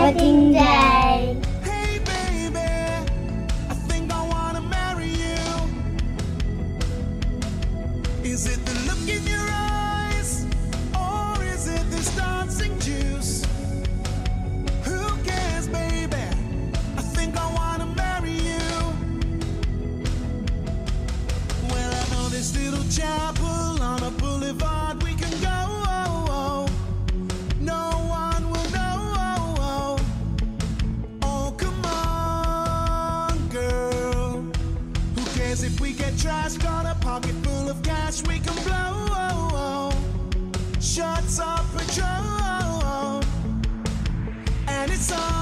I think that Cause if we get trashed on a pocket full of cash, we can blow shots on patrol. And it's all.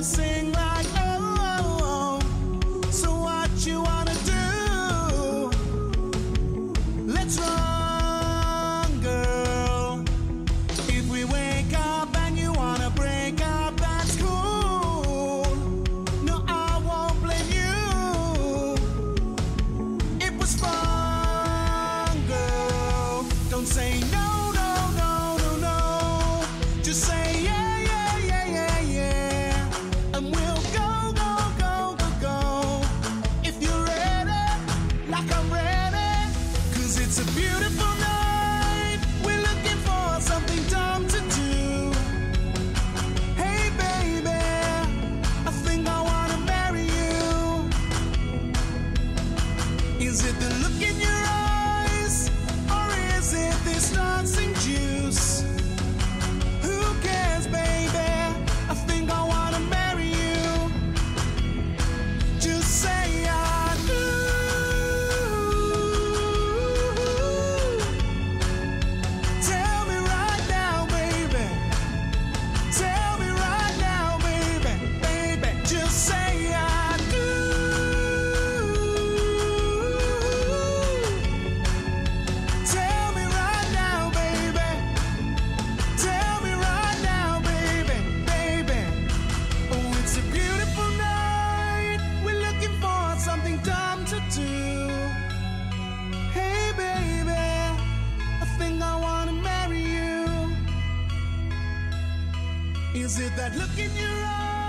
I sing. Is it the look in your Is it that look in your eyes?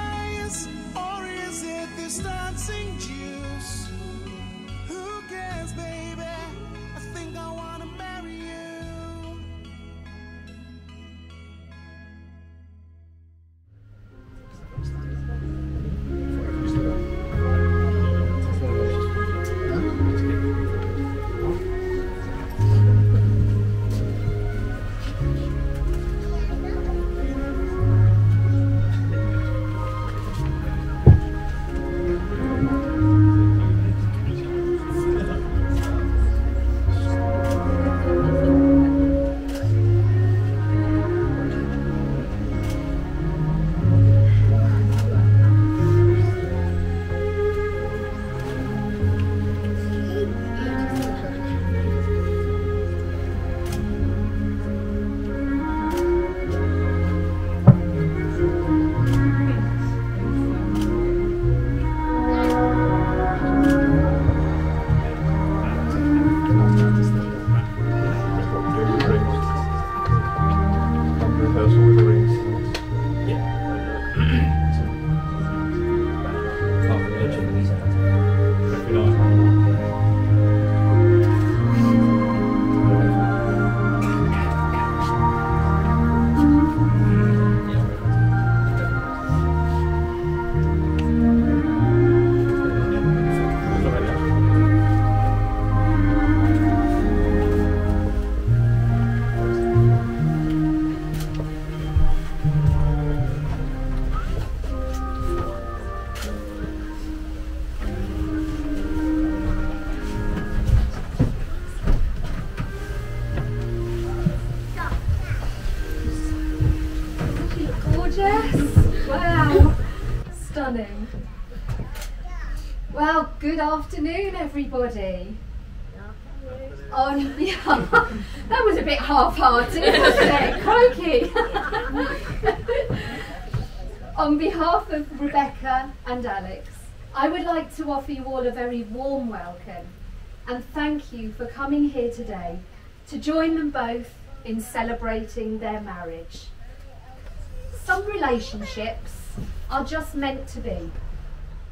Afternoon, everybody. On behalf, that was a bit half-hearted, wasn't it? Crikey. On behalf of Rebecca and Alex, I would like to offer you all a very warm welcome and thank you for coming here today to join them both in celebrating their marriage. Some relationships are just meant to be.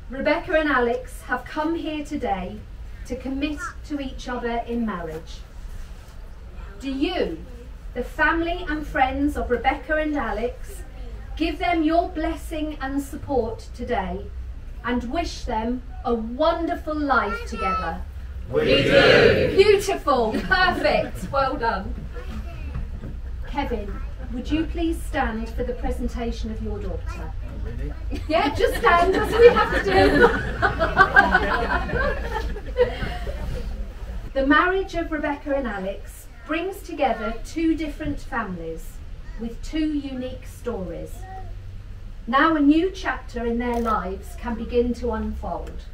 Rebecca and Alex have come here today to commit to each other in marriage. Do you, the family and friends of Rebecca and Alex, give them your blessing and support today and wish them a wonderful life together? We do. Beautiful, perfect, well done. Kevin, would you please stand for the presentation of your daughter? Yeah, just stand, that's what we have to do. the marriage of Rebecca and Alex brings together two different families with two unique stories. Now a new chapter in their lives can begin to unfold.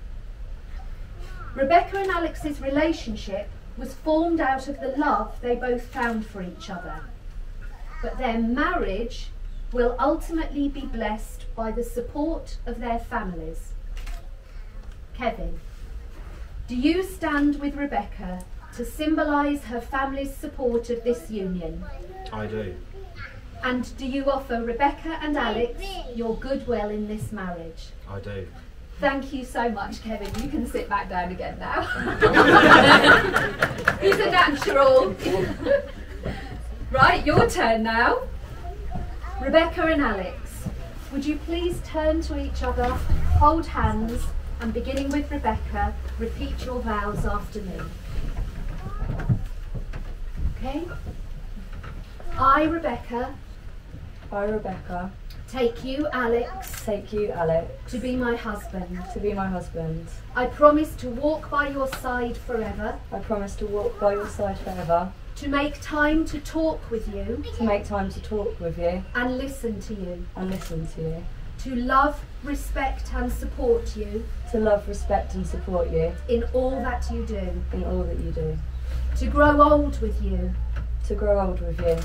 Rebecca and Alex's relationship was formed out of the love they both found for each other. But their marriage will ultimately be blessed by the support of their families. Kevin, do you stand with Rebecca to symbolise her family's support of this union? I do. And do you offer Rebecca and Alex your goodwill in this marriage? I do. Thank you so much, Kevin. You can sit back down again now. He's a natural. right, your turn now. Rebecca and Alex, would you please turn to each other, hold hands, and beginning with Rebecca, repeat your vows after me. Okay? I, Rebecca, I, Rebecca, take you, Alex, take you, Alex, to be my husband. to be my husband. I promise to walk by your side forever, I promise to walk by your side forever, to make time to talk with you to make time to talk with you. and listen to you, and listen to you, to love, respect, and support you to love, respect, and support you. in all that you do, in all that you do, to grow old with you, to grow old with you,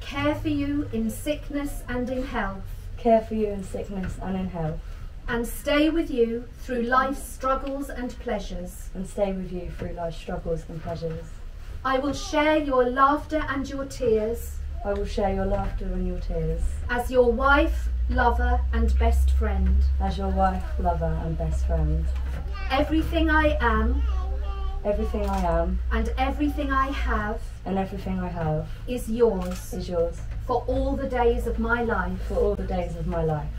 care for you in sickness and in health, care for you in sickness and in health, and stay with you through life's struggles and pleasures. and stay with you through life's struggles and pleasures. I will share your laughter and your tears I will share your laughter and your tears as your wife, lover, and best friend. as your wife, lover, and best friend. Everything I am Everything I am and everything I have and everything I have is yours is yours for all the days of my life. for all the days of my life.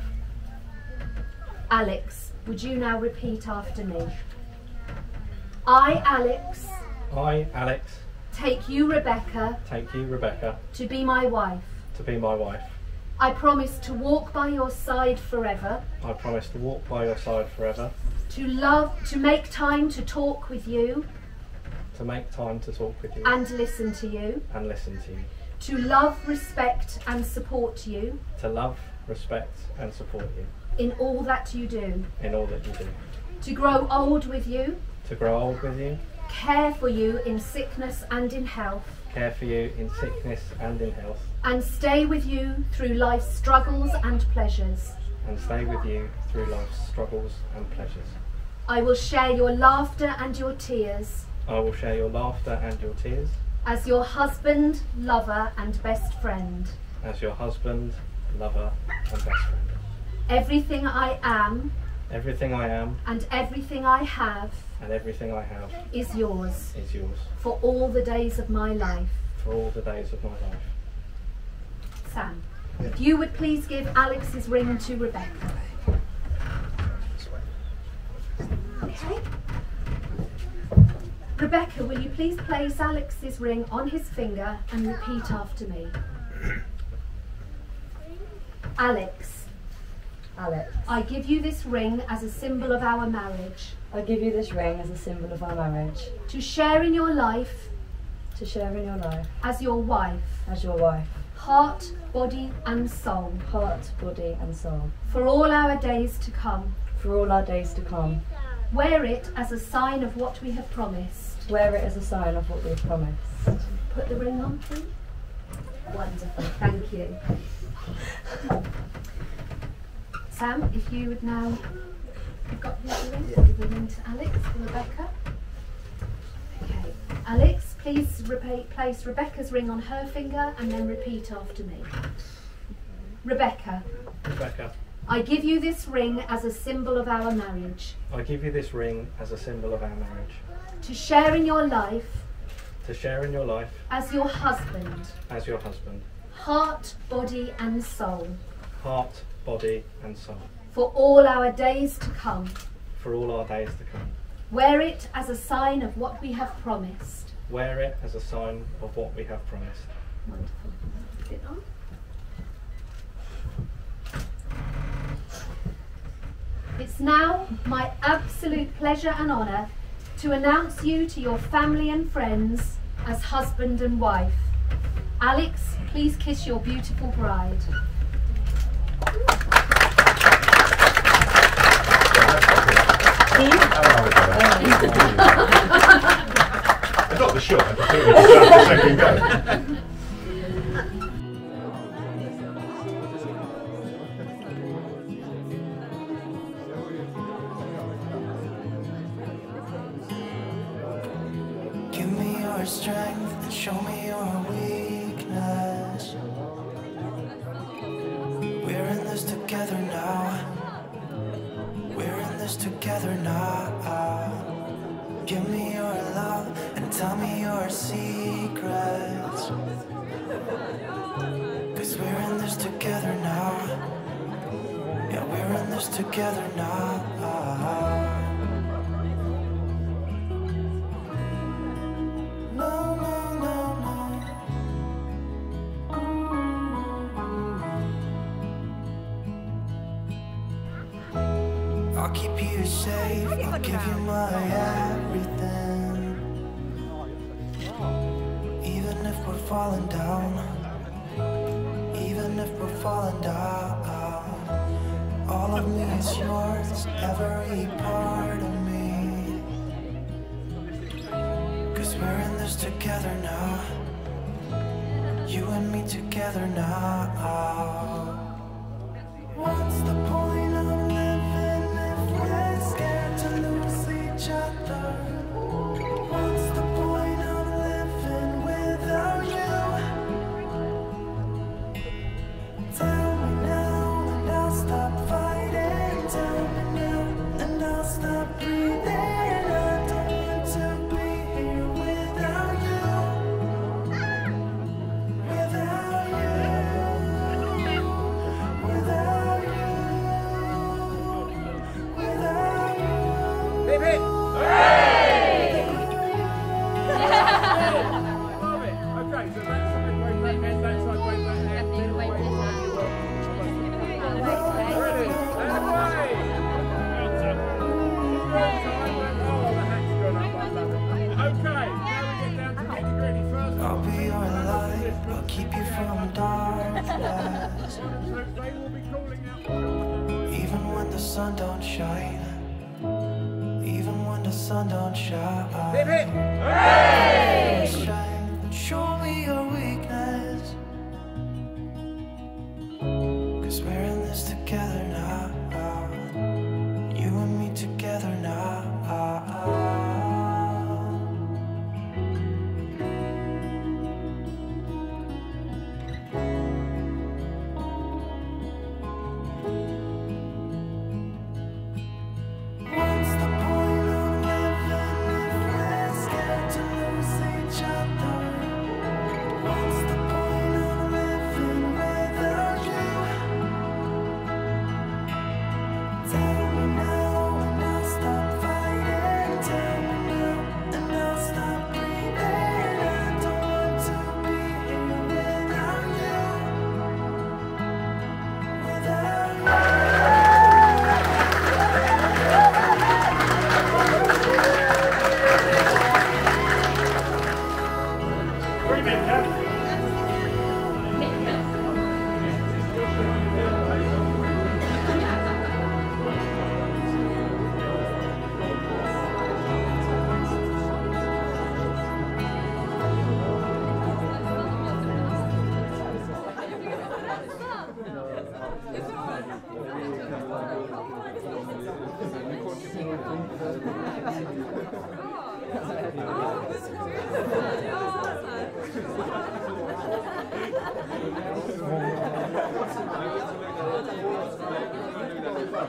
Alex, would you now repeat after me? I, Alex, I, Alex, take you, Rebecca, take you, Rebecca, to be my wife. to be my wife. I promise to walk by your side forever, I promise to walk by your side forever, to love, to make time to talk with you. To make time to talk with you. And listen to you, and listen to you, to love, respect, and support you. To love, respect, and support you. In all that you do, in all that you do, to grow old with you, to grow old with you, care for you in sickness and in health, care for you in sickness and in health, and stay with you through life's struggles and pleasures. and stay with you through life's struggles and pleasures. I will share your laughter and your tears I will share your laughter and your tears as your husband, lover, and best friend. as your husband, lover, and best friend. Everything I am Everything I am and everything I have and everything I have is yours is yours for all the days of my life. for all the days of my life. Sam, if you would please give Alex's ring to Rebecca. Okay. Rebecca, will you please place Alex's ring on his finger and repeat after me? Alex, Alex, I give you this ring as a symbol of our marriage, I give you this ring as a symbol of our marriage, to share in your life to share in your life as your wife, as your wife, heart, body, and soul, heart, body, and soul, for all our days to come. for all our days to come. Wear it as a sign of what we have promised. Wear it as a sign of what we've promised. Put the ring on, please. Wonderful, thank you. Sam, if you would now, you've got the other ring, give the ring to Alex and Rebecca. Okay, Alex, please repa- place Rebecca's ring on her finger and then repeat after me. Rebecca, Rebecca, I give you this ring as a symbol of our marriage, I give you this ring as a symbol of our marriage, to share in your life to share in your life as your husband, as your husband, heart, body, and soul, heart, body, and soul, for all our days to come. for all our days to come. Wear it as a sign of what we have promised. Wear it as a sign of what we have promised. Wonderful. Sit on. It's now my absolute pleasure and honour to announce you to your family and friends as husband and wife. Alex, please kiss your beautiful bride. I got the shot. I just thought it was the second go. Tell me your secrets. Cause we're in this together now. Yeah, we're in this together now. No, no, no, no. I'll keep you safe. I'll give you my Is yours. Every part of me. Cause we're in this together now. You and me together now. What's the point of living if we're scared to lose each other? I'll keep you from darkness. Even when the sun don't shine. Even when the sun don't shine. Your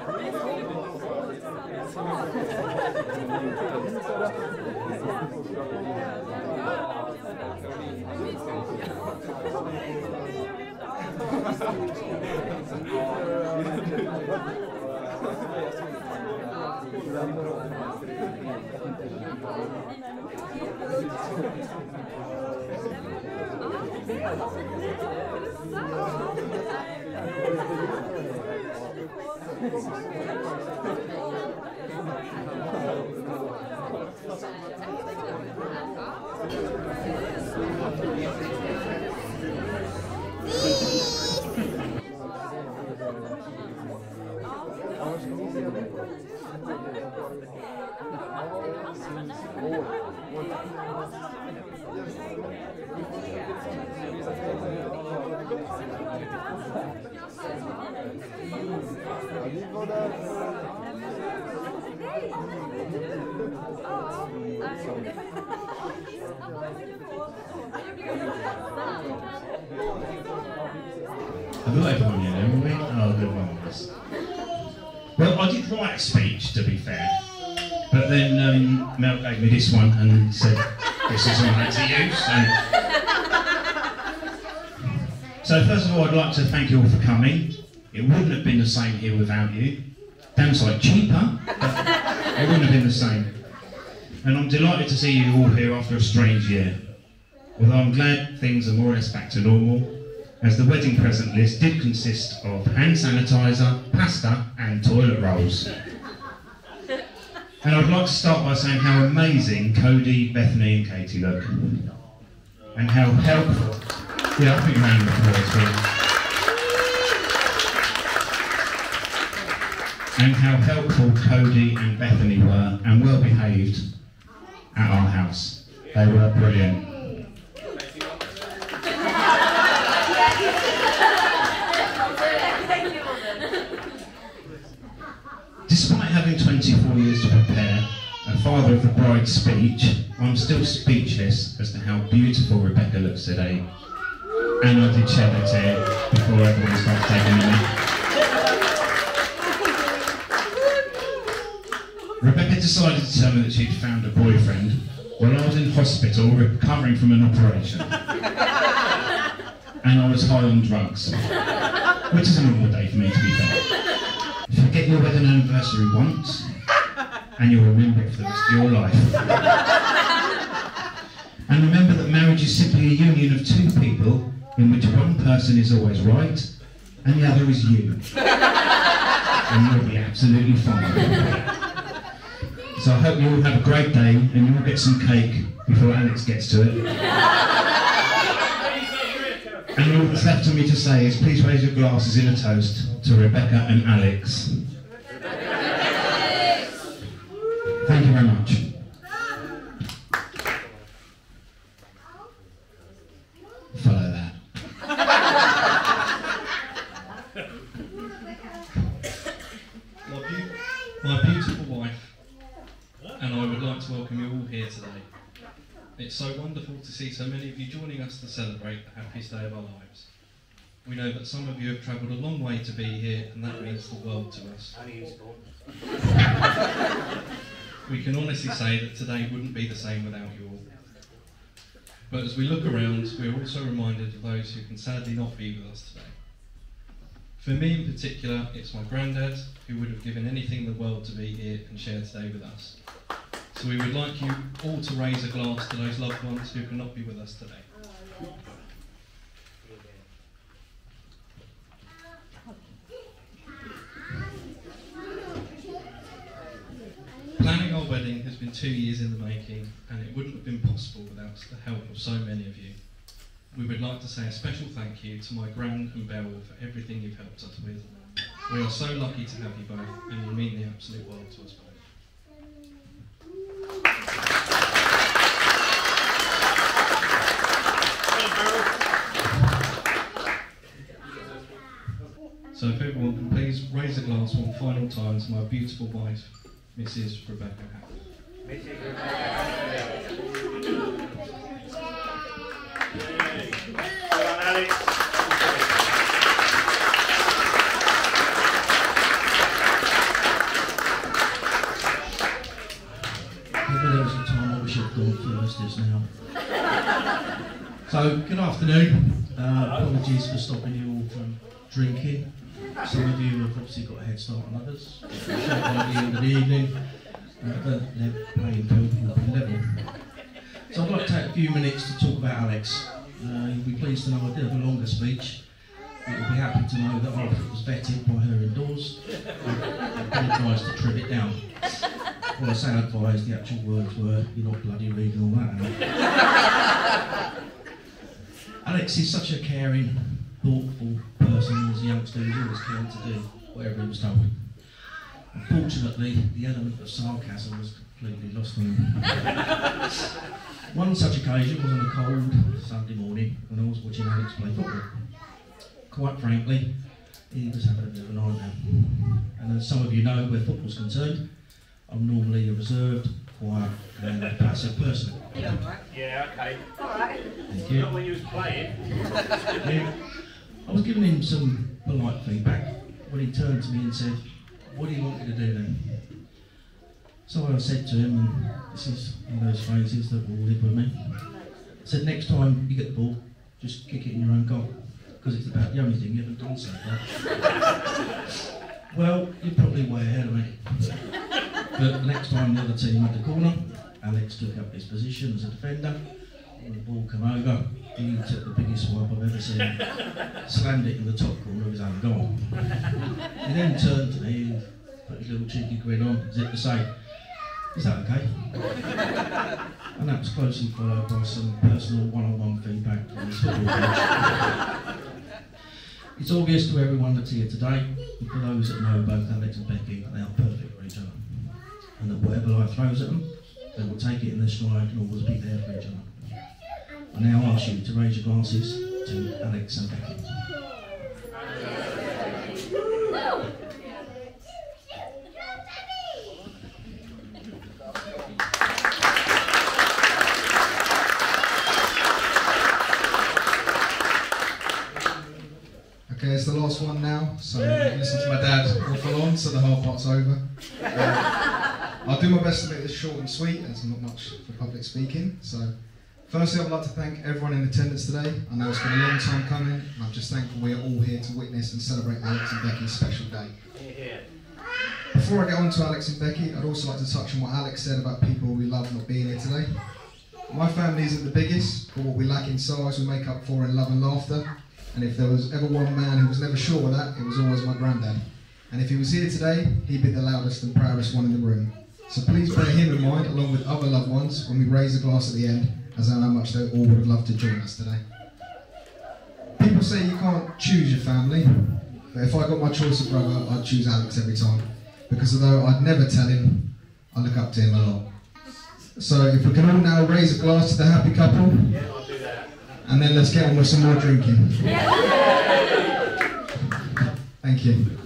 아, 진짜요? Have we got everyone here, we? Oh, good marvellous. Well, I did write a speech, to be fair, then um, Mel gave me this one and said, this is right to use. So. so, first of all, I'd like to thank you all for coming. It wouldn't have been the same here without you. Damn sight cheaper, but it wouldn't have been the same. And I'm delighted to see you all here after a strange year. Although I'm glad things are more or less back to normal, as the wedding present list did consist of hand sanitizer, pasta, and toilet rolls. And I'd like to start by saying how amazing Cody, Bethany, and Katie look. And how helpful. Yeah, I think applause, please. And how helpful Cody and Bethany were and well behaved at our house. They were brilliant. Despite having 24 years father of the bride's speech, I'm still speechless as to how beautiful Rebecca looks today. And I did shed a tear before everyone starts taking a. Rebecca decided to tell me that she'd found a boyfriend while I was in hospital recovering from an operation. and I was high on drugs, which is a normal day for me to be fair. Forget your wedding anniversary once, and you'll remember it for the rest of your life. and remember that marriage is simply a union of two people in which one person is always right, and the other is you. and you'll be absolutely fine. So I hope you all have a great day and you all get some cake before Alex gets to it. And all that's left for me to say is please raise your glasses in a toast to Rebecca and Alex. Thank you very much. Follow that. My, beau- my beautiful wife and I would like to welcome you all here today. It's so wonderful to see so many of you joining us to celebrate the happiest day of our lives. We know that some of you have travelled a long way to be here, and that means the world to us. We can honestly say that today wouldn't be the same without you all. But as we look around, we're also reminded of those who can sadly not be with us today. For me in particular, it's my granddad, who would have given anything in the world to be here and share today with us. So we would like you all to raise a glass to those loved ones who cannot be with us today. Planning our wedding has been two years in the making, and it wouldn't have been possible without the help of so many of you. We would like to say a special thank you to my Gran and Beryl for everything you've helped us with. We are so lucky to have you both, and you mean the absolute world to us both. So if everyone can please raise a glass one final time to my beautiful wife, Mrs. Rebecca Hackett. So, good afternoon. Uh, apologies for stopping you all from drinking. Some of you have obviously got a head start on others. The evening, playing be level. So I'd like to take a few minutes to talk about Alex. Uh, you'll be pleased to know I did have a longer speech. You'll be happy to know that it was vetted by her indoors, I advised to trim it down. Well, I say advised, the actual words were, you're not bloody reading all that. Alex is such a caring, thoughtful person as a youngster. He's always keen to do whatever he was told. Unfortunately, the element of sarcasm was completely lost on him. One such occasion was on a cold Sunday morning when I was watching Alex play football. Quite frankly, he was having a bit of a nightmare. And as some of you know, where football's concerned, I'm normally a reserved, quiet, and passive person. Yeah, okay. Thank you. Not when you was playing. Yeah. I was giving him some polite feedback when he turned to me and said, What do you want me to do then? So I said to him, and this is one of those phrases that will live with me. I said, Next time you get the ball, just kick it in your own goal, because it's about the only thing you haven't done so far. well, you're probably way ahead of me. But the next time the other team had the corner, Alex took up his position as a defender. When the ball came over, he took the biggest swipe I've ever seen. Slammed it in the top corner of his own goal. He then turned to me and put his little cheeky grin on, as if to say, Is that okay? And that was closely followed by some personal one-on-one feedback from his football. It's obvious to everyone that's here today, and for those that know both Alex and Becky, they are perfect for each other. And that whatever life throws at them, they will take it in their stride and always be there for each other. I now ask you to raise your glasses to Alex and Becky. Okay, it's the last one now, so listen to my dad full on, so the hard part's over. Uh, I'll do my best to make this short and sweet, as not much for public speaking. So, firstly, I'd like to thank everyone in attendance today. I know it's been a long time coming, and I'm just thankful we're all here to witness and celebrate Alex and Becky's special day. Before I get on to Alex and Becky, I'd also like to touch on what Alex said about people we love not being here today. My family isn't the biggest, but what we lack in size we make up for in love and laughter. And if there was ever one man who was never sure of that, it was always my granddad. And if he was here today, he'd be the loudest and proudest one in the room. So please bear him in mind, along with other loved ones, when we raise a glass at the end, as I know how much they all would have loved to join us today. People say you can't choose your family, but if I got my choice of brother, I'd choose Alex every time. Because although I'd never tell him, I look up to him a lot. So if we can all now raise a glass to the happy couple, Yeah, I'll do that. and then let's get on with some more drinking. Thank you.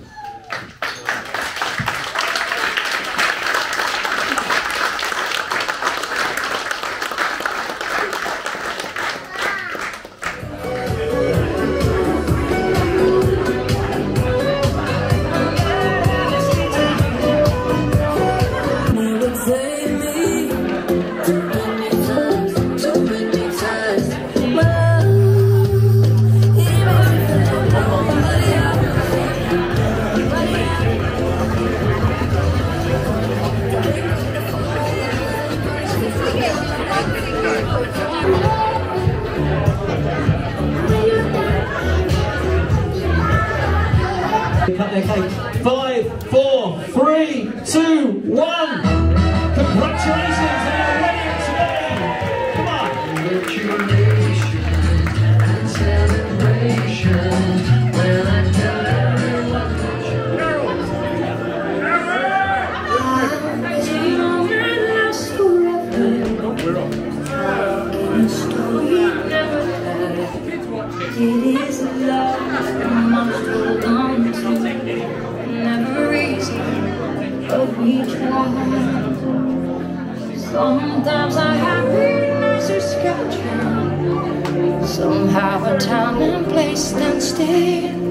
Sometimes our happiness is scattered. Somehow a time and place stand still.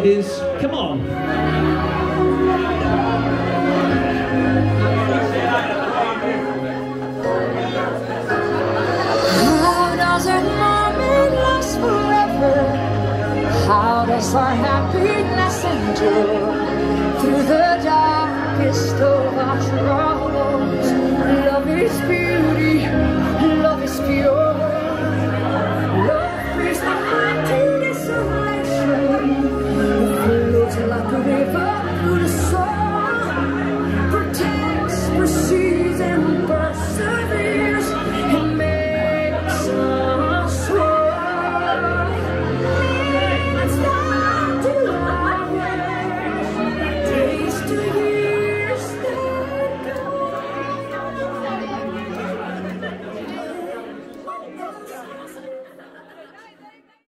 Fellas,